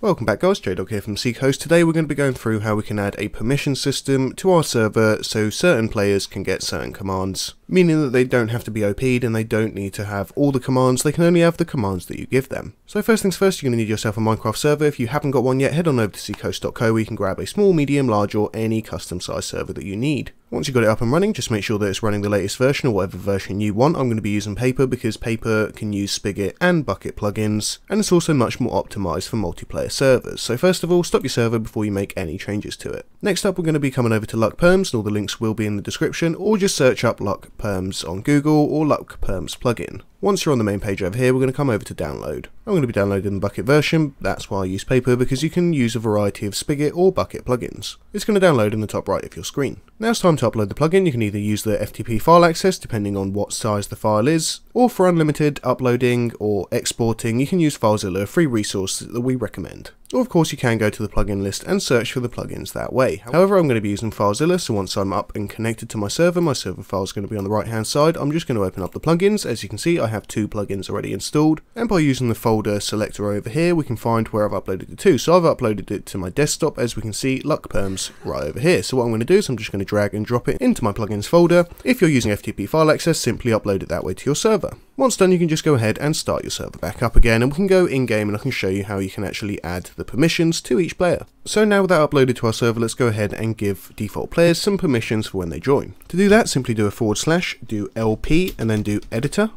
Welcome back guys, JDog here from SeekaHost. Today we're going to be going through how we can add a permission system to our server so certain players can get certain commands. Meaning that they don't have to be OP'd and they don't need to have all the commands, they can only have the commands that you give them. So first things first, you're going to need yourself a Minecraft server. If you haven't got one yet, head on over to seekahost.co where you can grab a small, medium, large or any custom size server that you need. Once you've got it up and running, just make sure that it's running the latest version or whatever version you want. I'm going to be using Paper because Paper can use Spigot and Bukkit plugins, and it's also much more optimized for multiplayer servers. So first of all, stop your server before you make any changes to it. Next up, we're going to be coming over to Luck Perms, and all the links will be in the description, or just search up Luck Perms on Google or Luck Perms plugin. Once you're on the main page over here, we're going to come over to download. I'm going to be downloading the Bukkit version, that's why I use Paper, because you can use a variety of Spigot or Bukkit plugins. It's going to download in the top right of your screen. Now it's time to upload the plugin, you can either use the FTP file access, depending on what size the file is, or for unlimited uploading or exporting, you can use FileZilla, a free resource that we recommend. Or of course you can go to the plugin list and search for the plugins that way. However, I'm going to be using FileZilla, so once I'm up and connected to my server, my server file is going to be on the right hand side. I'm just going to open up the plugins. As you can see, I have two plugins already installed. And by using the folder selector over here, we can find where I've uploaded it to. So I've uploaded it to my desktop, as we can see, Luck Perms right over here. So what I'm going to do is I'm just going to drag and drop it into my plugins folder. If you're using FTP file access, simply upload it that way to your server. Once done, you can just go ahead and start your server back up again, and we can go in-game and I can show you how you can actually add the permissions to each player. So now with that uploaded to our server, let's go ahead and give default players some permissions for when they join. To do that, simply do a forward slash, do LP, and then do editor,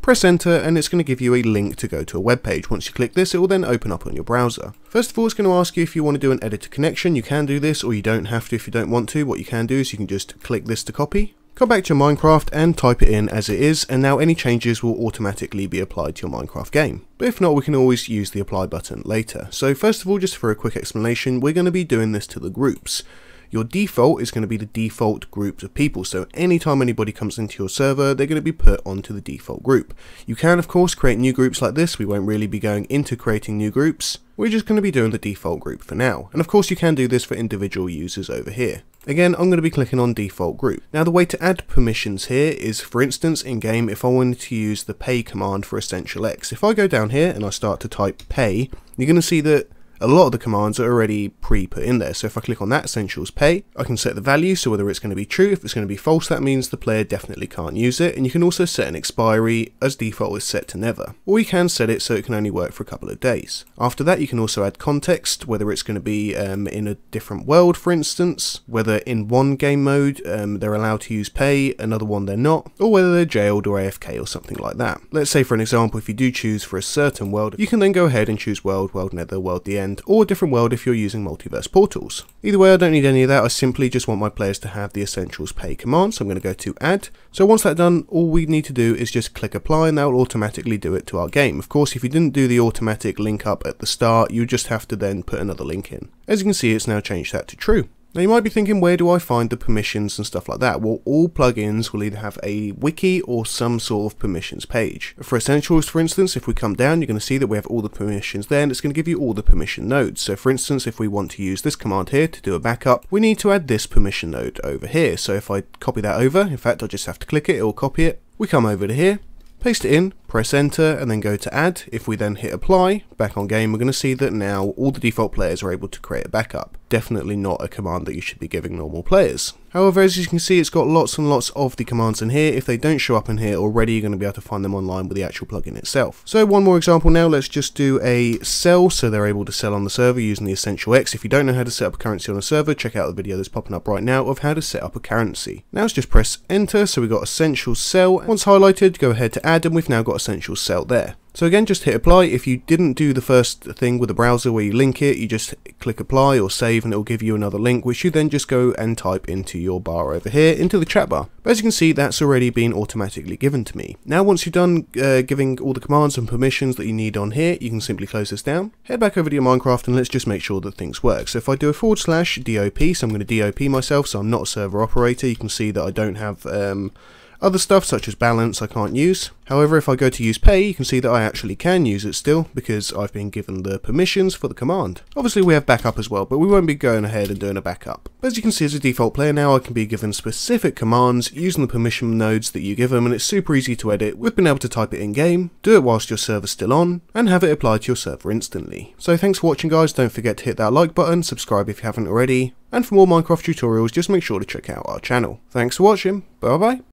Press enter and it's going to give you a link to go to a web page. Once you click this, it will then open up on your browser. First of all, it's going to ask you if you want to do an editor connection. You can do this or you don't have to if you don't want to. What you can do is you can just click this to copy, Come back to Minecraft and type it in as it is and now any changes will automatically be applied to your Minecraft game. But if not we can always use the apply button later. So first of all just for a quick explanation we're going to be doing this to the groups. Your default is going to be the default groups of people, so anytime anybody comes into your server, they're going to be put onto the default group. You can, of course, create new groups like this. We won't really be going into creating new groups. We're just going to be doing the default group for now. And of course, you can do this for individual users over here. Again, I'm going to be clicking on default group. Now the way to add permissions here is, for instance, in game, if I wanted to use the pay command for Essential X, if I go down here and I start to type pay, you're going to see that a lot of the commands are already pre-put in there. So if I click on that, essentials pay, I can set the value, so whether it's going to be true, if it's going to be false, that means the player definitely can't use it. And you can also set an expiry, as default is set to never. Or you can set it so it can only work for a couple of days. After that, you can also add context, whether it's going to be um, in a different world, for instance, whether in one game mode um, they're allowed to use pay, another one they're not, or whether they're jailed or AFK or something like that. Let's say for an example, if you do choose for a certain world, you can then go ahead and choose world, world nether, world the end, or a different world if you're using multiverse portals. Either way, I don't need any of that, I simply just want my players to have the essentials pay command, so I'm going to go to add. So once that's done, all we need to do is just click apply and that will automatically do it to our game. Of course, if you didn't do the automatic link up at the start, you just have to then put another link in. As you can see, it's now changed that to true. Now you might be thinking where do I find the permissions and stuff like that? Well all plugins will either have a wiki or some sort of permissions page. For Essentials for instance if we come down you're going to see that we have all the permissions there and it's going to give you all the permission nodes. So for instance if we want to use this command here to do a backup we need to add this permission node over here. So if I copy that over in fact I just have to click it it will copy it. We come over to here paste it in, press enter and then go to add. If we then hit apply, back on game, we're going to see that now all the default players are able to create a backup. Definitely not a command that you should be giving normal players. However, as you can see, it's got lots and lots of the commands in here. If they don't show up in here already, you're going to be able to find them online with the actual plugin itself. So one more example now, let's just do a sell, so they're able to sell on the server using the Essential X. If you don't know how to set up a currency on a server, check out the video that's popping up right now of how to set up a currency. Now let's just press enter, so we've got Essential Sell. Once highlighted, go ahead to add, and we've now got Essential sell there. So again, just hit apply. If you didn't do the first thing with the browser where you link it, you just click apply or save and it will give you another link, which you then just go and type into your bar over here, into the chat bar. But as you can see, that's already been automatically given to me. Now, once you've done uh, giving all the commands and permissions that you need on here, you can simply close this down, head back over to your Minecraft and let's just make sure that things work. So if I do a forward slash deop, so I'm going to deop myself, so I'm not a server operator, you can see that I don't have um, Other stuff such as balance I can't use. However, if I go to use pay, you can see that I actually can use it still because I've been given the permissions for the command. Obviously we have backup as well, but we won't be going ahead and doing a backup. But as you can see as a default player now, I can be given specific commands using the permission nodes that you give them and it's super easy to edit with being able to type it in game, do it whilst your server's still on, and have it applied to your server instantly. So thanks for watching guys, don't forget to hit that like button, subscribe if you haven't already, and for more Minecraft tutorials just make sure to check out our channel. Thanks for watching, bye bye.